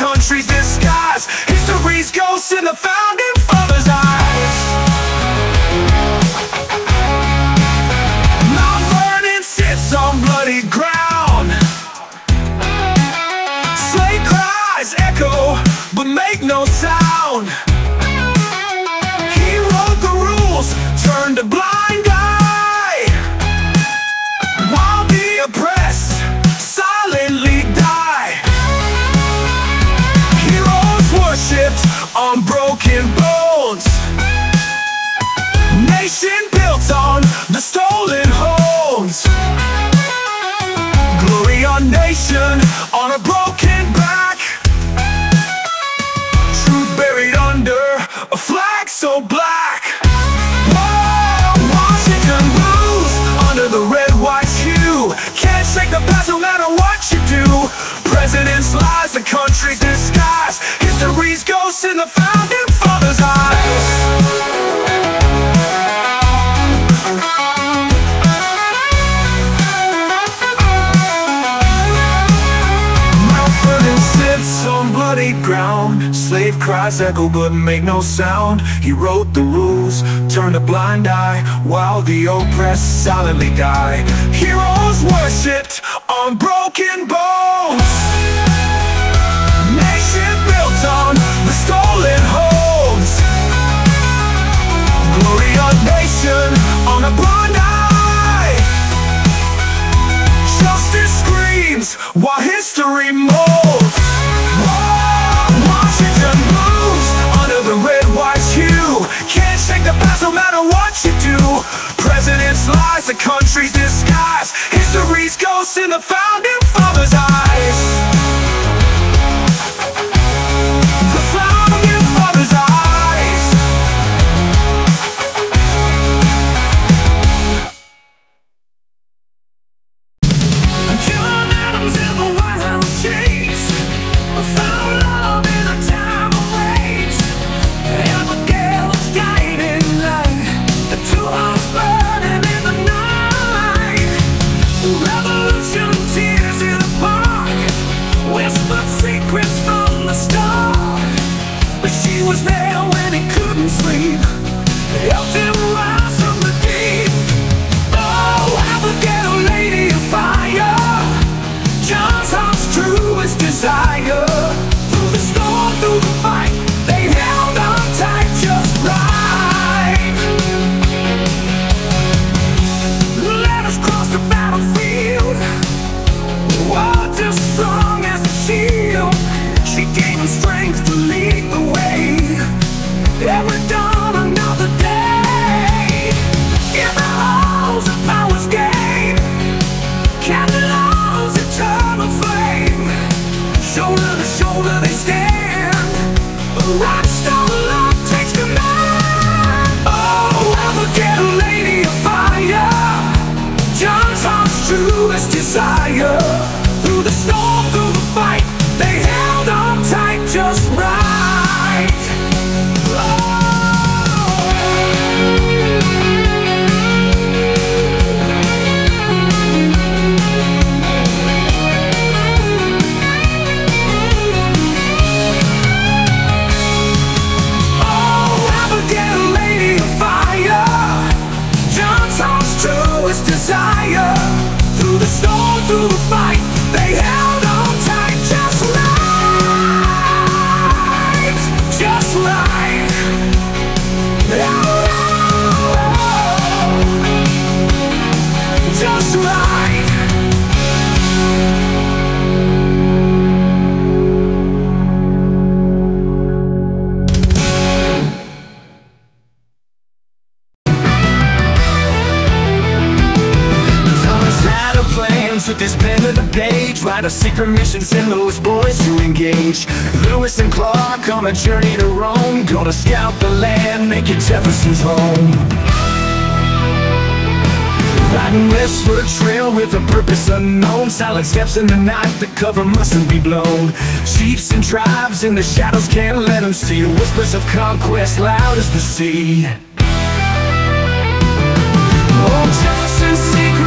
country's disguise History's ghosts in the founding on a broken echo but make no sound. He wrote the rules, turned a blind eye While the oppressed silently die. Heroes worship country's disguise History's ghost in the founding Help Out in. Try to secret missions and those boys to engage. Lewis and Clark on a journey to Rome. Gonna scout the land, make it Jefferson's home. Riding westward trail with a purpose unknown. Silent steps in the night, the cover mustn't be blown. Chiefs and tribes in the shadows can't let them see. Whispers of conquest loud as the sea. Oh, Jefferson's secret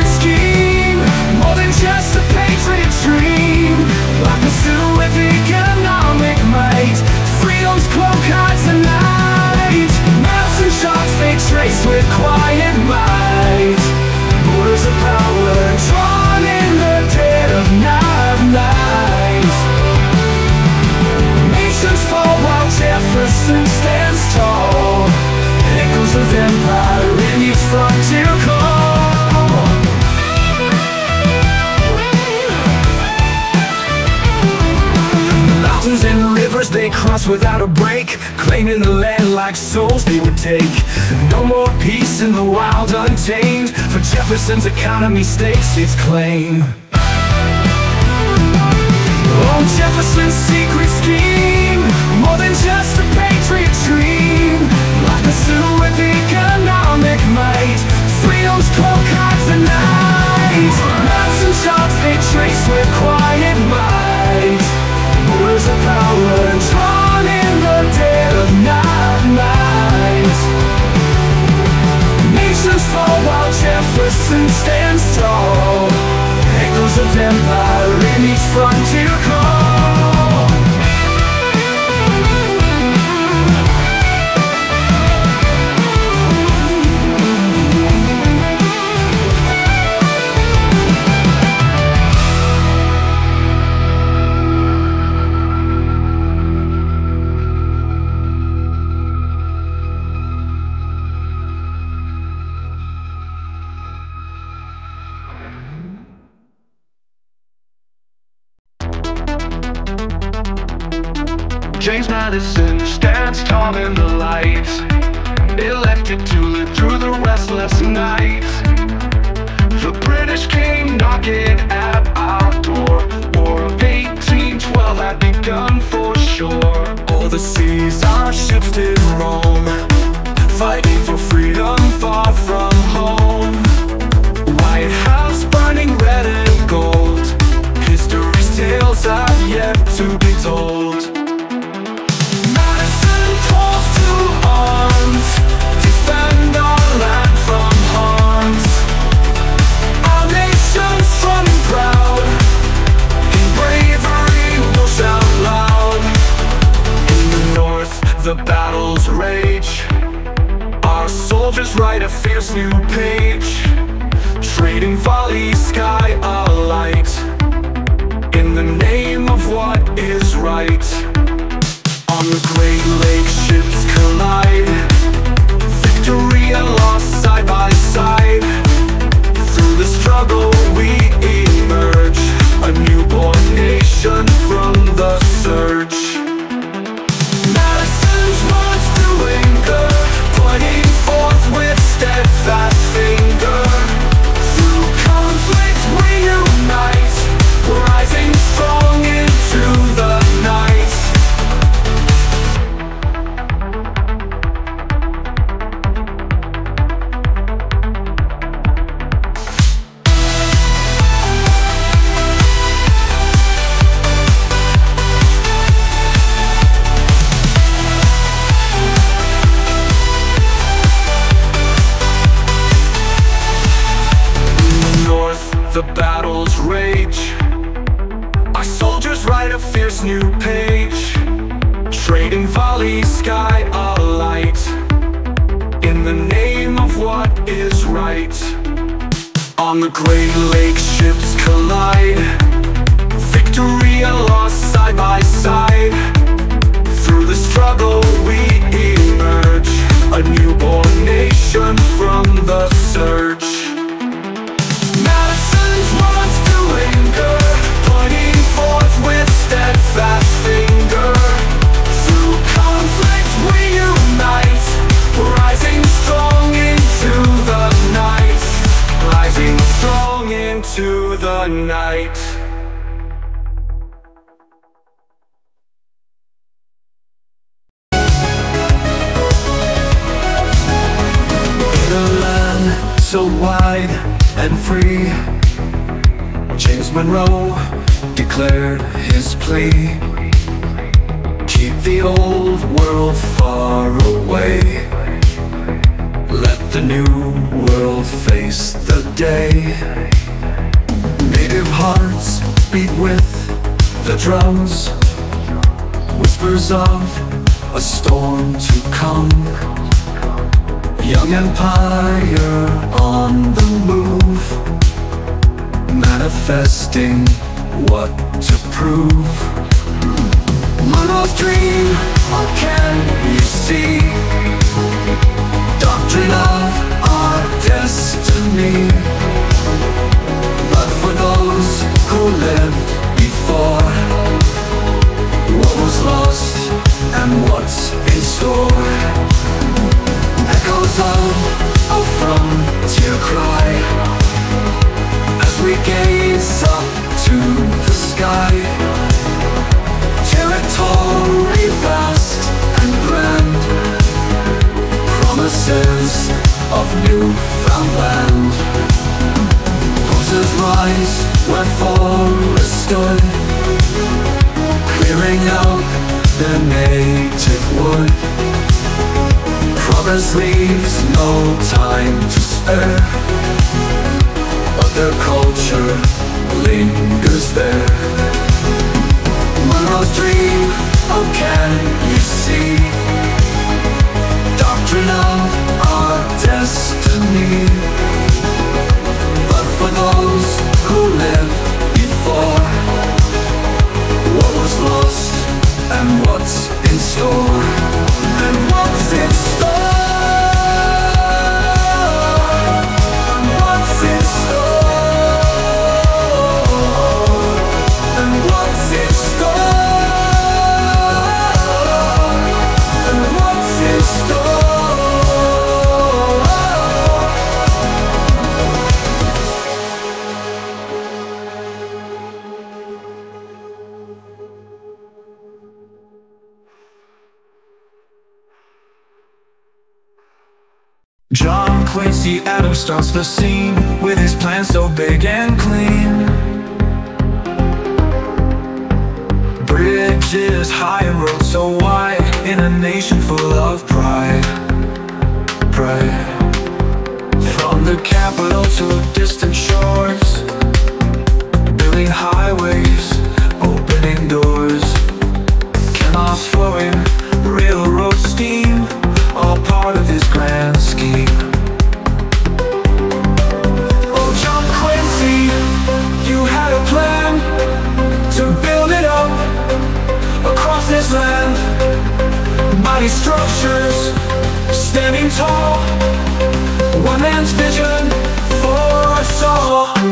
just a patriot dream. A zoo with economic might, freedom's cloak hides the night. Maps and charts they trace with quiet might. Borders of power drawn in the dead of night. night. Nations fall while Jefferson stands tall. Echoes of empire without a break, claiming the land like souls they would take. No more peace in the wild untamed, for Jefferson's economy stakes its claim. Oh, Jefferson's secret scheme, more than just a patriot dream. Like a zoo with economic might, freedom's cloak hides the night. Maps and charts they trace with quiet might. Words of power drawn On the so wide and free James Monroe declared his plea Keep the old world far away Let the new world face the day. Native hearts beat with the drums, whispers of a storm to come. Young empire on the move, manifesting what to prove. Monroe's dream, what can you see? Doctrine of our destiny. Frontier as we gaze up to the sky. Territory vast and grand. Promises of newfound land Houses rise where forests stood. Clearing out their native wood Progress leaves no time to spare. But their culture lingers there. Monroe's dream, how can you see? Doctrine of our destiny. But for those who lived before What was lost and what's in store starts the scene with his plan so big and clean. Bridges high and roads so wide in a nation full of pride. Pride. From the capital to distant shores, building highways, opening doors. Canals flowing, railroad steam, all part of his grand standing tall, one man's vision for us all.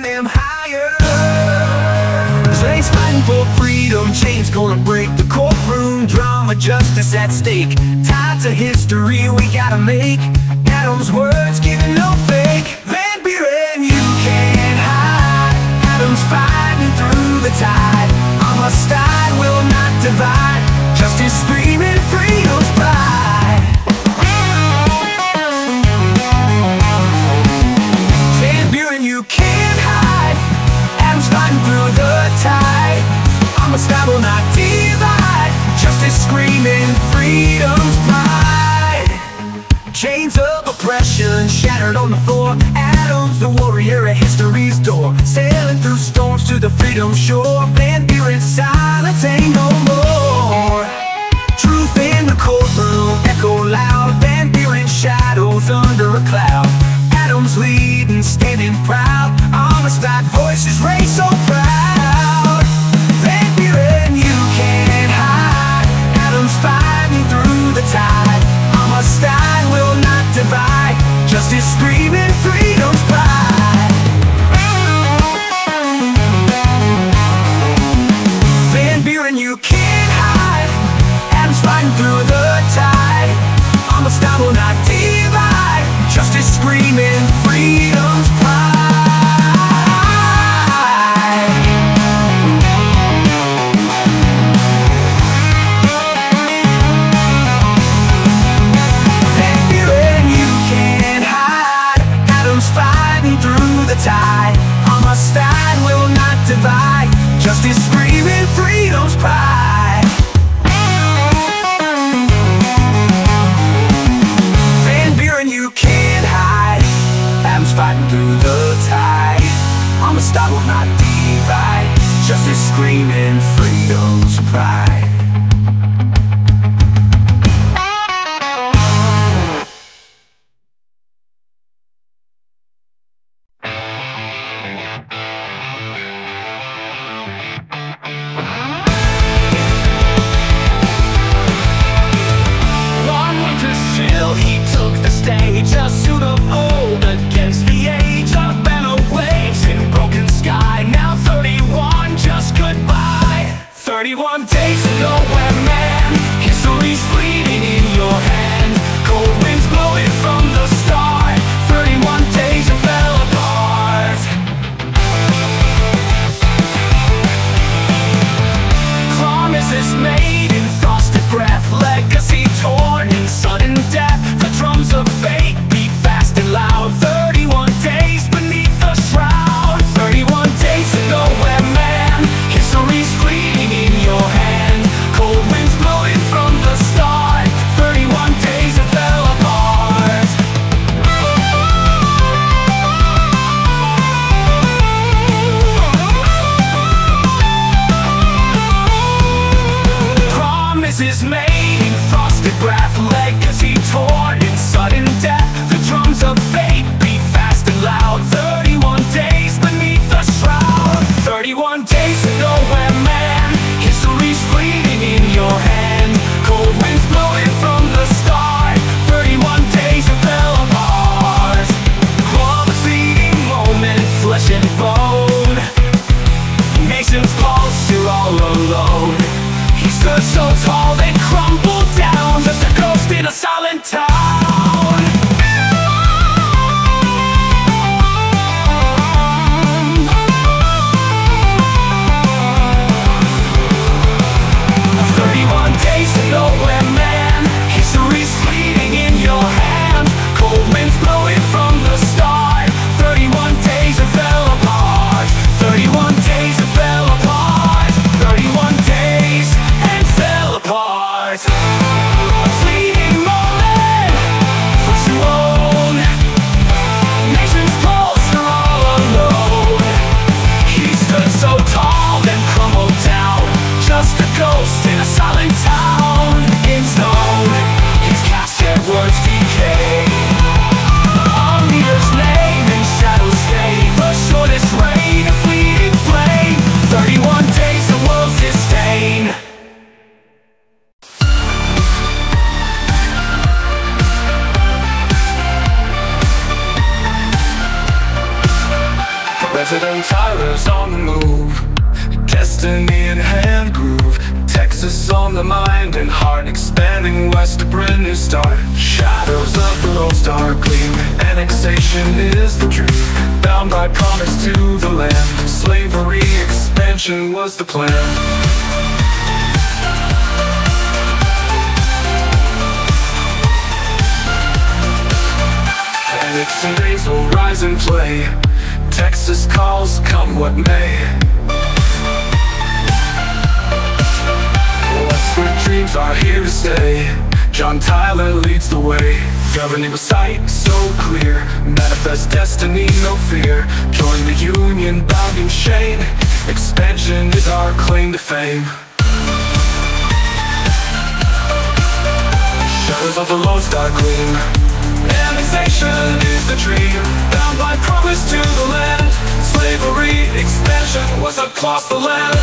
pushing them higher. Today's fighting for freedom Chains gonna break the courtroom. Drama, justice at stake. Tied to history we gotta make Adam's words giving no fake. Van Buren, you can't hide. Adam's fighting through the tide. On our side will not divide. Justice that will not divide. Justice screaming, freedom's pride. Chains of oppression shattered on the floor. Adams the warrior at history's door. Sailing through storms to the freedom shore. Van Buren's silence ain't no more. Truth in the courtroom, echo loud. Van Buren shadows under a cloud. Adams leading, standing proud. Amistad voices race just screaming play Texas calls, come what may. Westward dreams are here to stay. John Tyler leads the way. Governing with sight so clear. Manifest destiny, no fear. Join the union bound in chain. Expansion is our claim to fame. Shadows of the Lone Star gleam Is the dream Bound by promise to the land. Slavery expansion was across the land.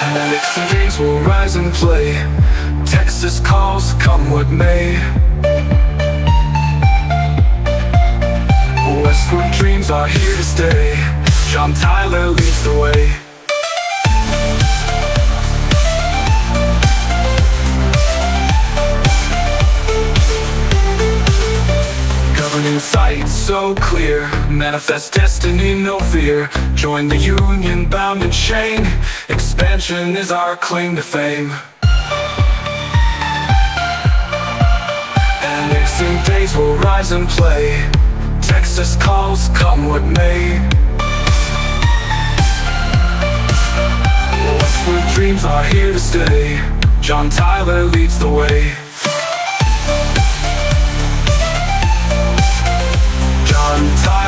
Annexing dreams will rise and play. Texas calls, come what may. Westward dreams are here to stay. John Tyler leads the way so clear. Manifest destiny, no fear. Join the union bound in chain. Expansion is our claim to fame. And Annexing days will rise and play. Texas calls, come what may. Westward dreams are here to stay. John Tyler leads the way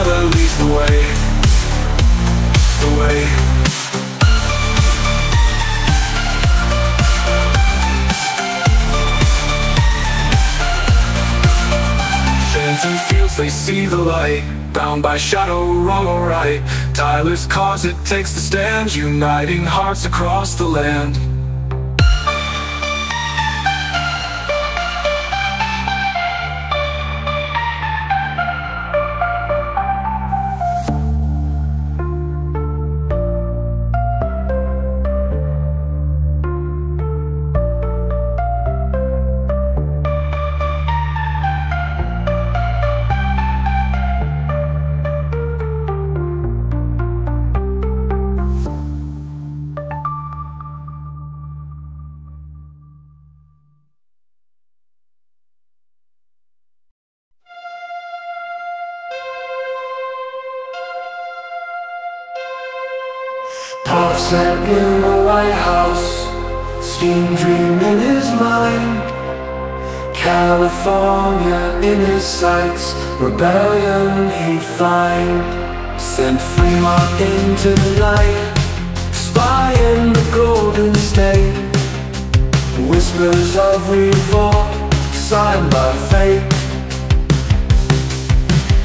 Tyler leads the way. The way. And fields, they see the light. Bound by shadow, wrong or right. Tyler's cause, it takes the stand Uniting hearts across the land sights Rebellion he'd find Sent Fremont into the night Spy in the Golden State. Whispers of revolt Signed by fate.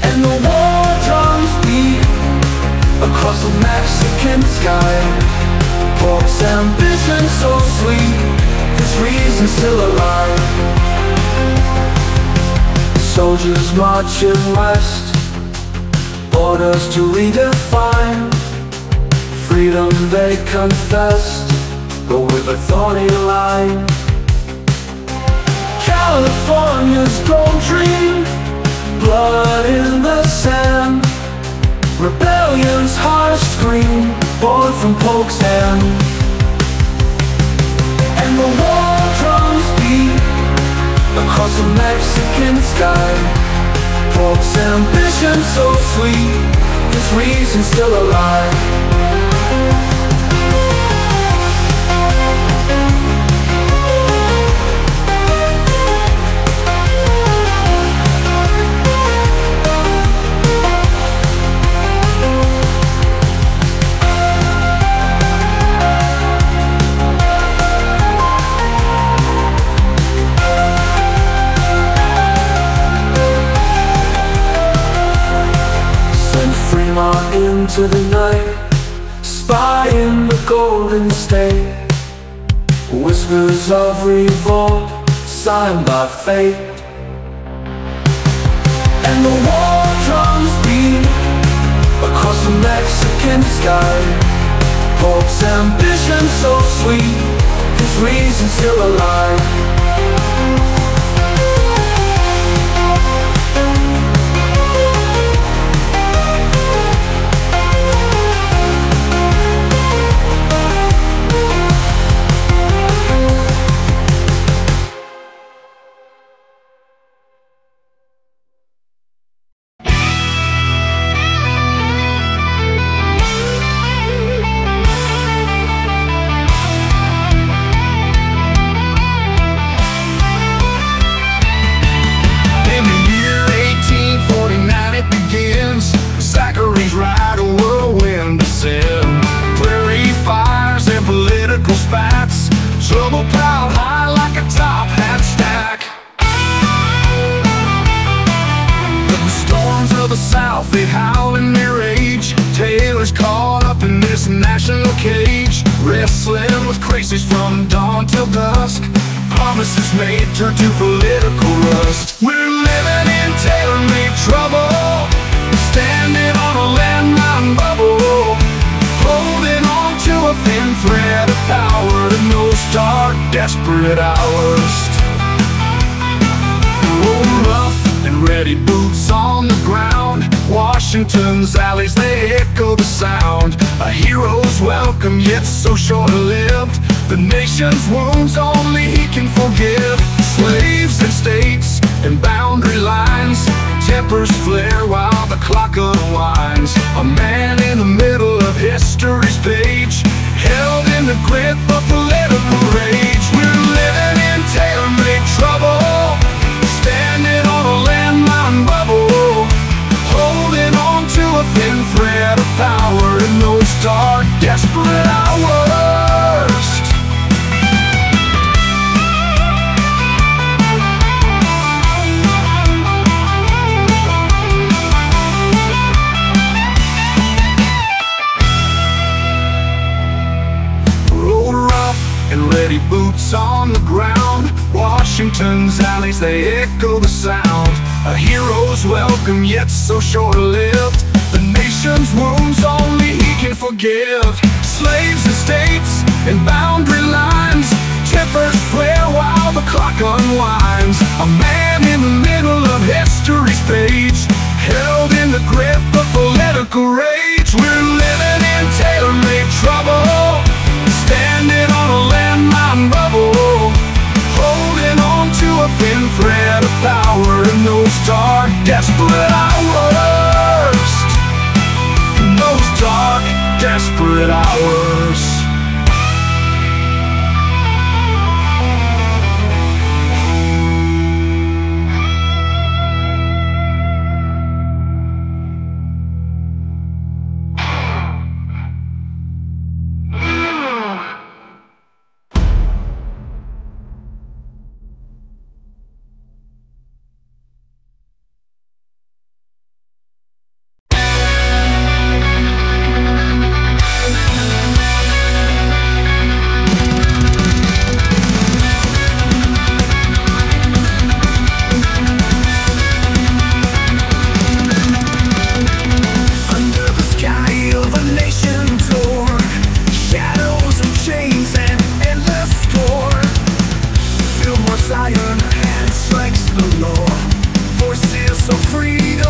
And the war drums beat Across the Mexican sky. Polk's ambition so sweet His reason still alive Soldiers marching west Borders to redefine. Freedom they confessed But with a thorny line. California's grown dream Blood in the sand. Rebellion's harsh scream Born from Polk's hand. And the war Across the Mexican sky. Polk's ambition so sweet. His reason still alive into the night Spying the golden state. Whispers of revolt Signed by fate. And the war drums beat Across the Mexican sky. Polk's ambition so sweet His reason still alive. boots on the ground Washington's alleys, they echo the sound. A hero's welcome, yet so short-lived. The nation's wounds only he can forgive. Slaves and states and boundary lines. Tempers flare while the clock unwinds. A man in the middle of history's page Held in the grip of political rage. We're living in Taylor-made trouble. Standing on a landmine bubble Holding on to a thin thread of power In those dark, desperate hours. In those dark, desperate hours. so free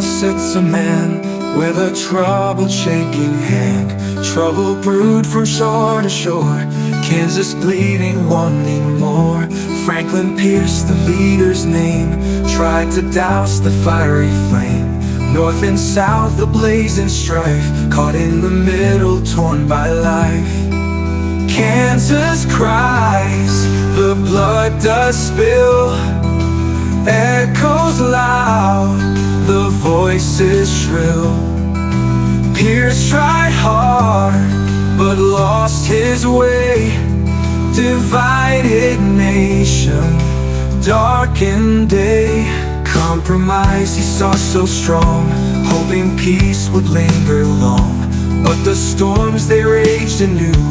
house sits a man with a troubled shaking hand. Trouble brewed from shore to shore. Kansas bleeding, wanting more. Franklin Pierce, the leader's name. Tried to douse the fiery flame. North and south, the blazing strife. Caught in the middle, torn by life. Kansas cries, the blood does spill. Echoes loud, the voices shrill. Pierce tried hard, but lost his way. Divided nation, darkened day. Compromise he saw so strong. Hoping peace would linger long. But the storms they raged anew.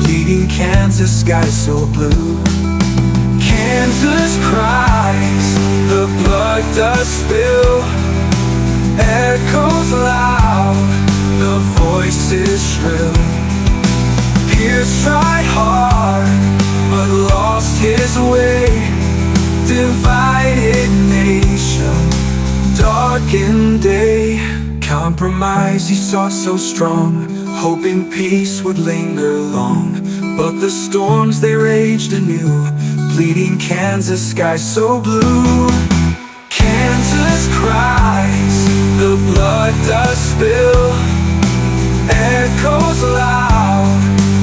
Bleeding Kansas sky so blue. Kansas cries, the blood does spill Echoes loud, the voices shrill. Pierce tried hard, but lost his way. Divided nation, darkened day. Compromise he sought so strong. Hoping peace would linger long. But the storms they raged anew. Bleeding Kansas sky so blue. Kansas cries, the blood does spill Echoes loud,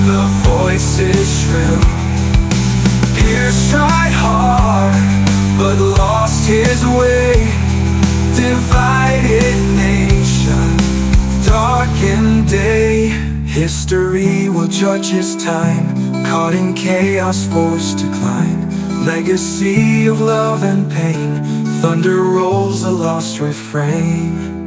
the voices shrill. Pierce tried hard, but lost his way. Divided nation, darkened day. History will judge his time. Caught in chaos, forced to climb. Legacy of love and pain. Thunder rolls a lost refrain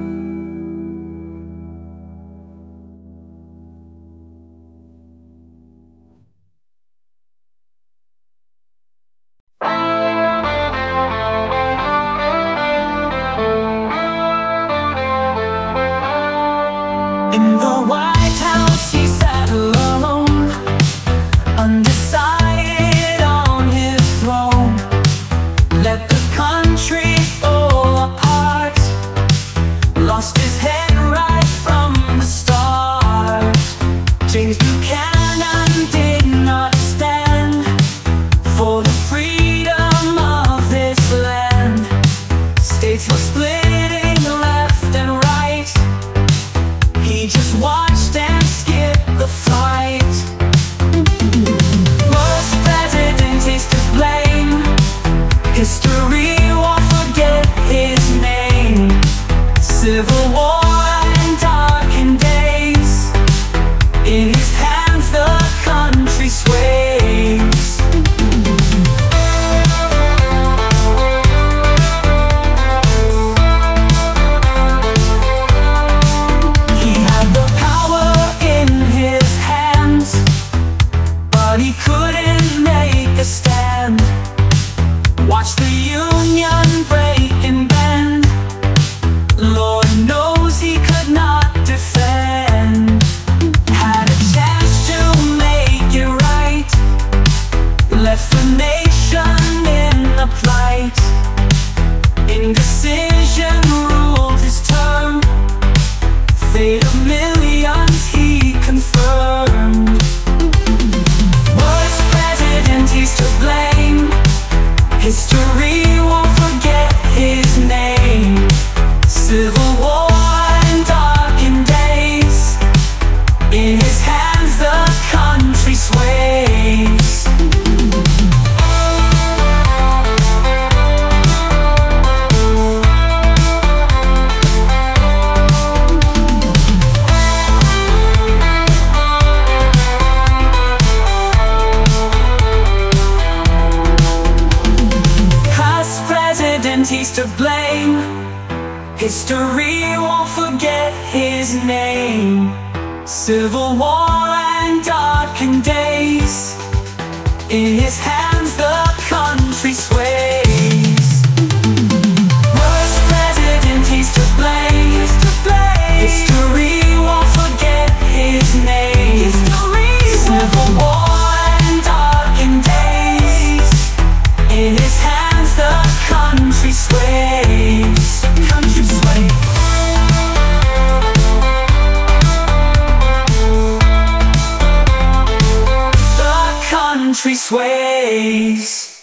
country sways.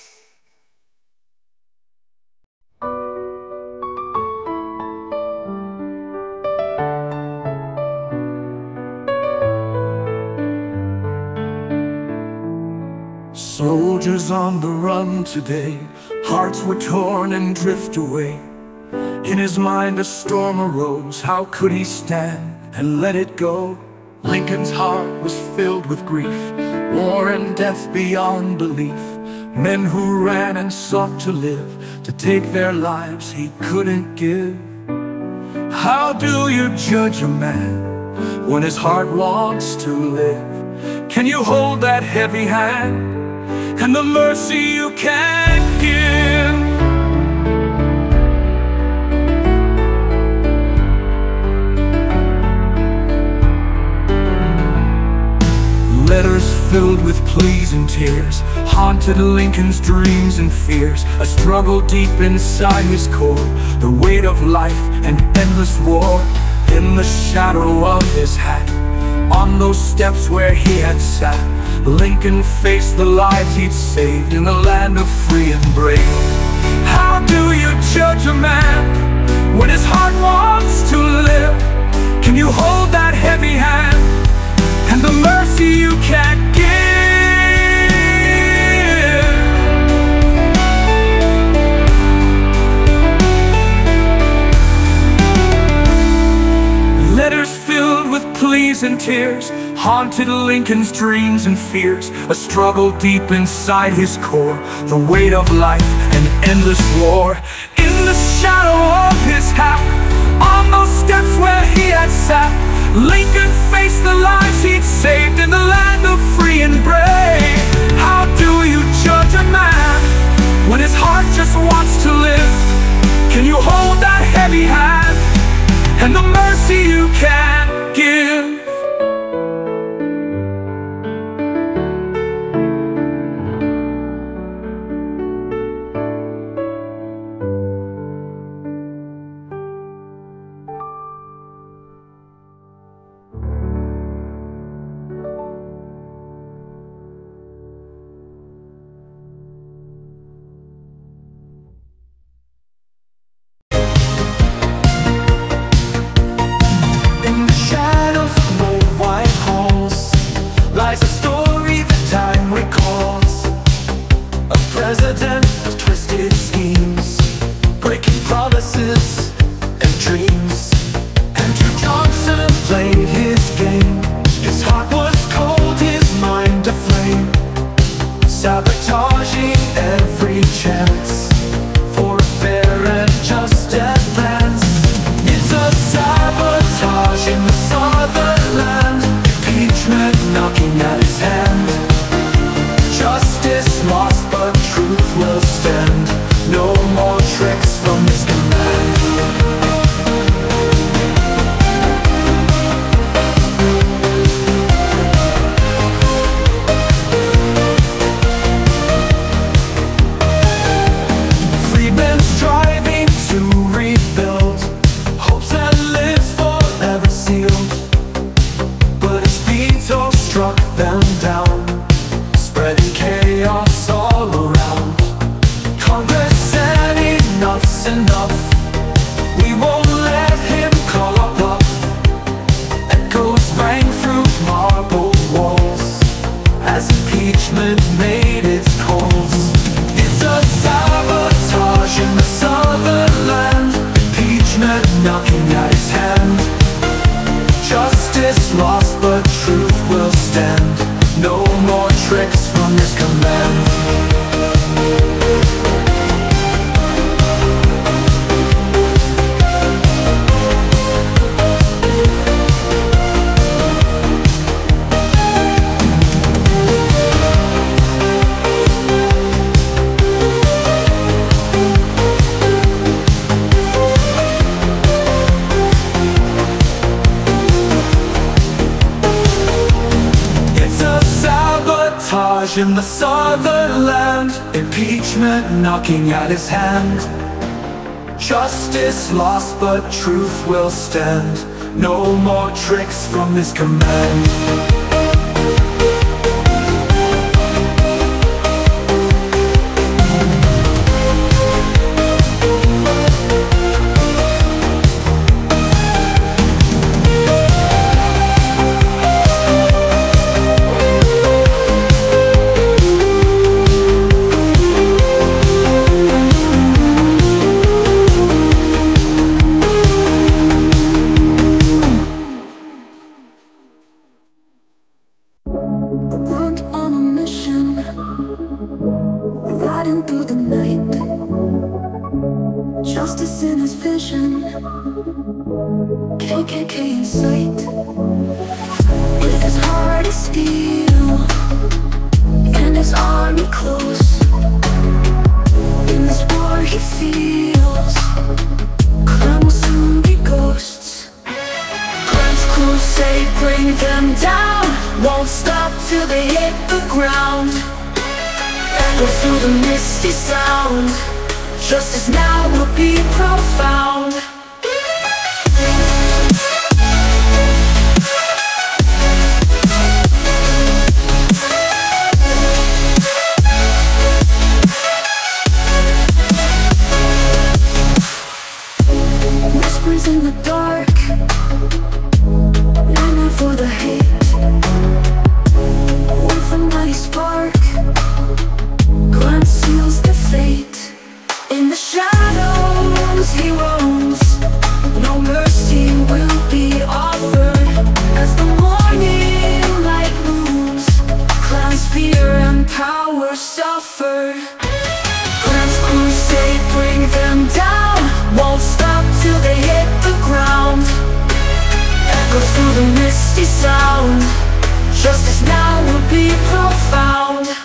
Soldiers on the run today, hearts were torn and drift away. In his mind a storm arose, how could he stand and let it go? Lincoln's heart was filled with grief, war and death beyond belief. Men who ran and sought to live, to take their lives he couldn't give. How do you judge a man when his heart wants to live? Can you hold that heavy hand and the mercy you can't give? Letters filled with pleas and tears Haunted Lincoln's dreams and fears A struggle deep inside his core The weight of life and endless war In the shadow of his hat. On those steps where he had sat Lincoln faced the lives he'd saved In a land of free and brave. How do you judge a man When his heart wants to live? Can you hold that heavy hand and the mercy you can't give. Letters filled with pleas and tears haunted Lincoln's dreams and fears. A struggle deep inside his core, the weight of life and endless war. In the shadow of his hat, on those steps where he had sat, Lincoln faced the lives he'd saved in the land of free and brave. How do you judge a man when his heart just wants to live? Can you hold that heavy hand and the mercy you can't give? No more tricks from this command through the misty sound. Justice now will be profound